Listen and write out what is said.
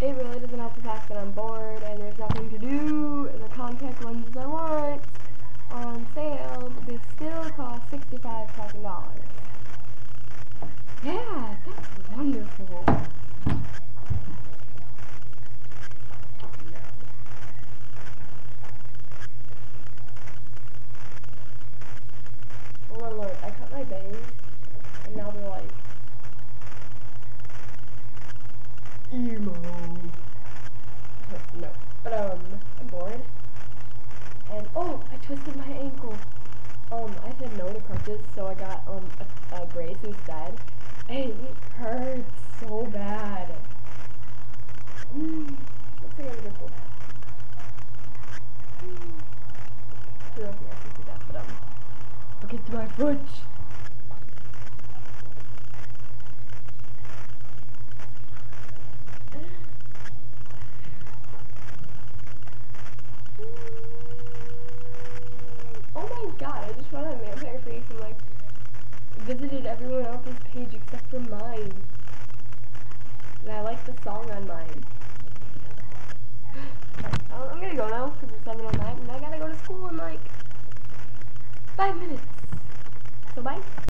it really doesn't help the fact that I'm bored and there's nothing to do. And the contact lenses I want are on sale, but they still cost sixty-five thousand dollars. Yeah, that's wonderful. Oh my lord, I cut my bangs, and now they're like emo. no, but um, I'm bored, and oh, I twisted my ankle. Um, I said no to crutches, so I got um a, a brace instead, and it hurts so bad. Mm, I have a. Mm. I don't think I can see that, but um. Look at my foot. Oh my god, I just found a vampire face and like visited everyone else's page except for mine. And I like the song on mine. Oh, I'm gonna go now because it's 7.09 and I gotta go to school in like five minutes.